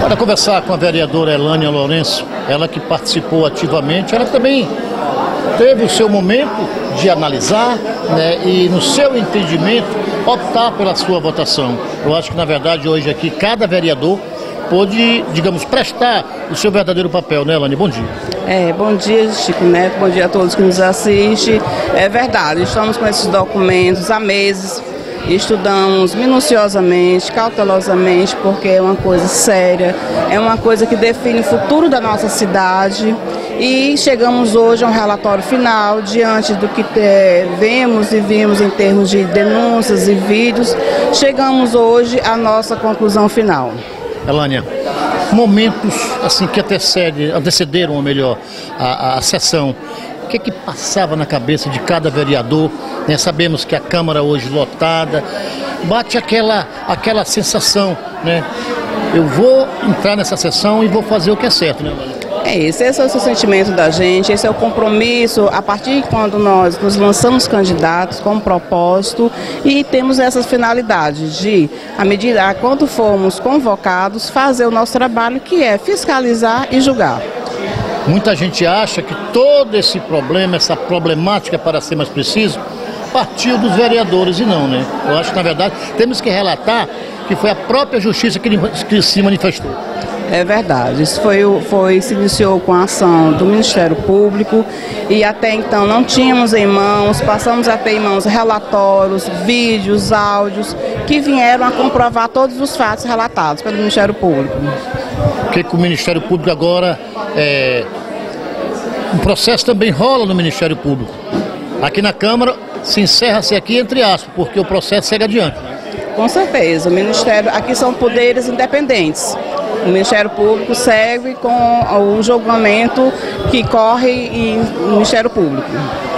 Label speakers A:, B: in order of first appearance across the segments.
A: Para conversar com a vereadora Elânia Lourenço, ela que participou ativamente, ela também teve o seu momento de analisar né, e, no seu entendimento, optar pela sua votação. Eu acho que, na verdade, hoje aqui, cada vereador pôde, digamos, prestar o seu verdadeiro papel, né, Elane? Bom dia.
B: É, bom dia, Chico Neto, bom dia a todos que nos assistem. É verdade, estamos com esses documentos há meses, estudamos minuciosamente, cautelosamente, porque é uma coisa séria, é uma coisa que define o futuro da nossa cidade. E chegamos hoje a um relatório final, diante do que é, vemos e vimos em termos de denúncias e vídeos, chegamos hoje à nossa conclusão final.
A: Elânia, momentos assim que antecede, antecederam, ou melhor, a, a sessão, o que, que passava na cabeça de cada vereador? Né? Sabemos que a Câmara hoje lotada, bate aquela, aquela sensação, né? Eu vou entrar nessa sessão e vou fazer o que é certo, né?
B: É isso, esse é o sentimento da gente, esse é o compromisso a partir de quando nós nos lançamos candidatos com propósito e temos essas finalidades de, à medida quando formos convocados, fazer o nosso trabalho que é fiscalizar e julgar.
A: Muita gente acha que todo esse problema, essa problemática, para ser mais preciso, partiu dos vereadores e não, né? Eu acho que, na verdade, temos que relatar que foi a própria justiça que, que se manifestou.
B: É verdade. Isso foi, foi, se iniciou com a ação do Ministério Público e até então não tínhamos em mãos, passamos a ter em mãos relatórios, vídeos, áudios, que vieram a comprovar todos os fatos relatados pelo Ministério Público.
A: O que, que o Ministério Público agora. É... O processo também rola no Ministério Público. Aqui na Câmara se encerra-se aqui entre aspas, porque o processo segue adiante.
B: Com certeza. O Ministério, aqui são poderes independentes. O Ministério Público segue com o julgamento que corre no Ministério Público.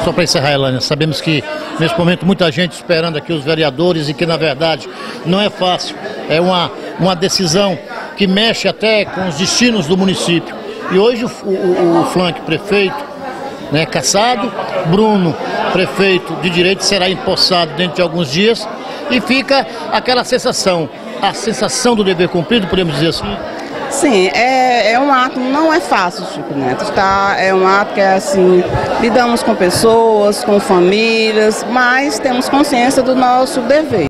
A: Só para encerrar, Elânia, sabemos que nesse momento muita gente esperando aqui os vereadores e que na verdade não é fácil. É uma, uma decisão que mexe até com os destinos do município. E hoje o, o, o flanque prefeito, né, caçado, Bruno, prefeito de direito, será empossado dentro de alguns dias e fica aquela sensação, a sensação do dever cumprido, podemos dizer assim?
B: Sim, é, é um ato, não é fácil, Chico Neto, tá? É um ato que é assim, lidamos com pessoas, com famílias, mas temos consciência do nosso dever.